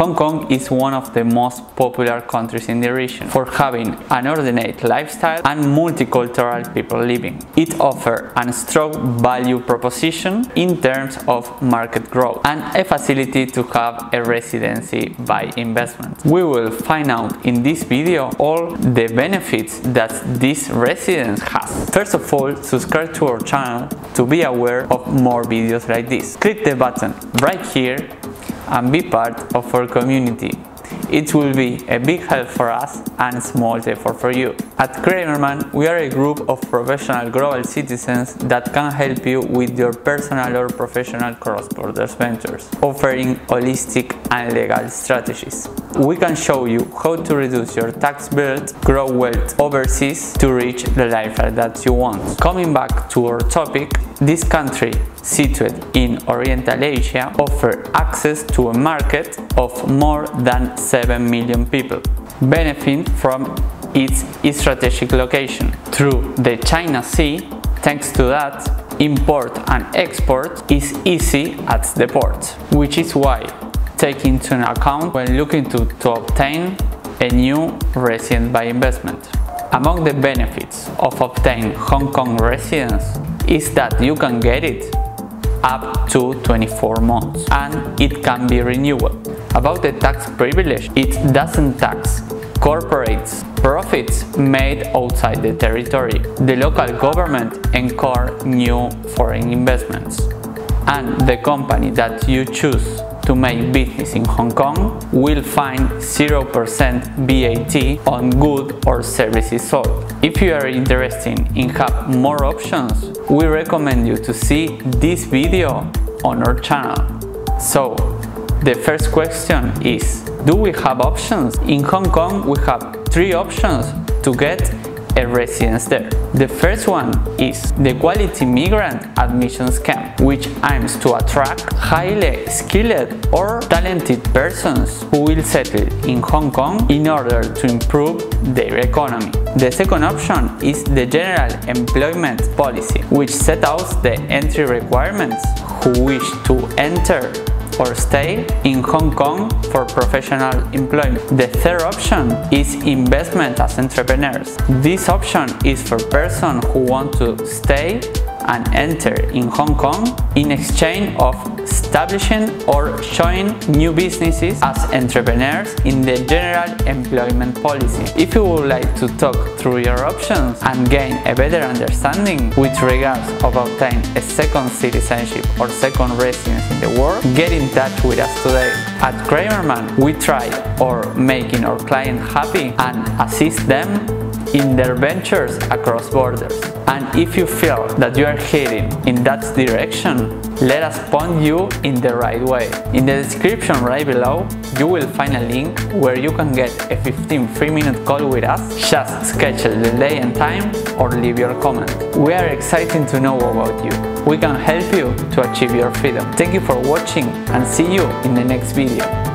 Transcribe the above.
Hong Kong is one of the most popular countries in the region for having an ordered lifestyle and multicultural people living. It offers a strong value proposition in terms of market growth and a facility to have a residency by investment. We will find out in this video all the benefits that this residence has. First of all, subscribe to our channel to be aware of more videos like this. Click the button right here and be part of our community. It will be a big help for us and a small effort for you. At Creimerman, we are a group of professional global citizens that can help you with your personal or professional cross-border ventures, offering holistic and legal strategies. We can show you how to reduce your tax bill, grow wealth overseas to reach the lifestyle that you want. Coming back to our topic, this country, situated in Oriental Asia, offers access to a market of more than 7 million people, benefiting from its strategic location. Through the China Sea, thanks to that, import and export is easy at the port, which is why take into account when looking to, to obtain a new resident by investment. Among the benefits of obtaining Hong Kong residence is that you can get it up to 24 months and it can be renewed. About the tax privilege, it doesn't tax corporates profits made outside the territory. The local government encourage new foreign investments and the company that you choose to make business in Hong Kong will find 0% VAT on goods or services sold. If you are interested in have more options, we recommend you to see this video on our channel. So, the first question is, do we have options? In Hong Kong, we have three options to get a residence there. The first one is the Quality Migrant Admission Scheme, which aims to attract highly skilled or talented persons who will settle in Hong Kong in order to improve their economy. The second option is the General Employment Policy, which sets out the entry requirements who wish to enter or stay in Hong Kong for professional employment. The third option is investment as entrepreneurs. This option is for persons who want to stay and enter in Hong Kong in exchange of establishing or showing new businesses as entrepreneurs in the general employment policy. If you would like to talk through your options and gain a better understanding with regards of obtaining a second citizenship or second residence in the world, get in touch with us today. At Creimerman, we try or making our client happy and assist them in their ventures across borders. And if you feel that you are heading in that direction, let us point you in the right way. In the description right below, you will find a link where you can get a 15 free minute call with us, just schedule the day and time or leave your comment. We are excited to know about you. We can help you to achieve your freedom. Thank you for watching and see you in the next video.